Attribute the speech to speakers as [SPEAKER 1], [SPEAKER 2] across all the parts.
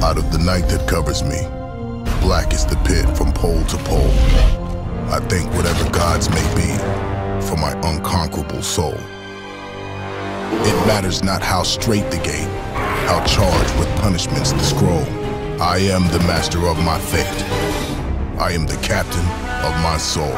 [SPEAKER 1] Out of the night that covers me, black is the pit from pole to pole. I thank whatever gods may be for my unconquerable soul. It matters not how straight the gate, how charged with punishments the scroll. I am the master of my fate. I am the captain of my soul.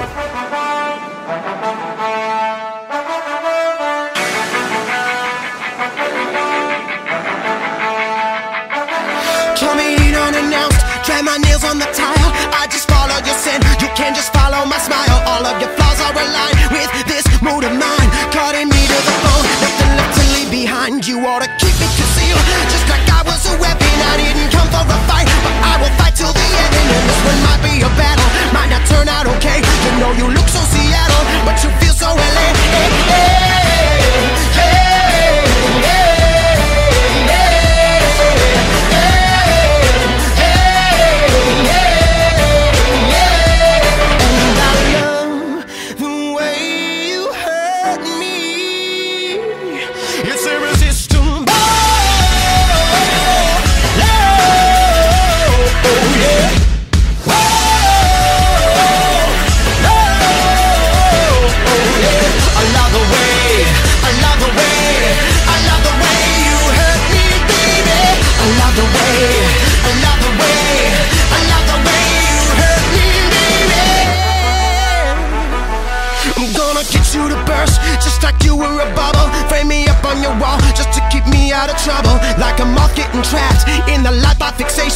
[SPEAKER 2] Kill me unannounced, drag my nails on the tile. I just follow your sin, you can just follow my smile. All of your flaws are aligned with this mood of mine. Cutting me to the bone, nothing left to leave behind. You ought to keep it concealed, just like I was a weapon. I didn't come for a fight, but I will fight till the end. And this one might be a battle, trapped in the life by fixation.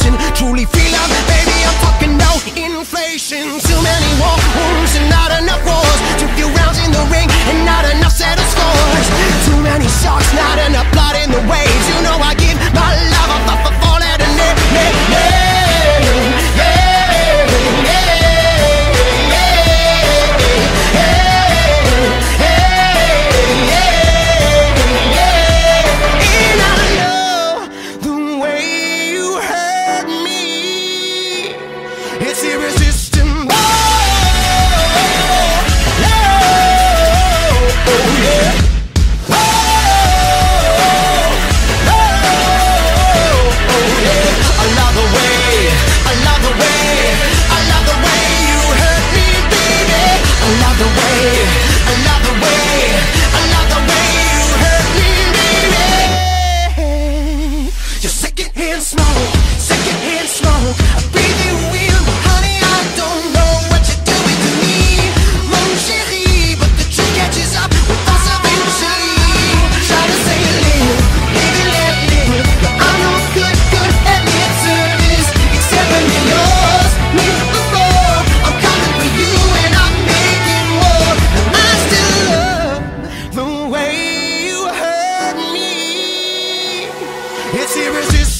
[SPEAKER 2] Love It's irresistible.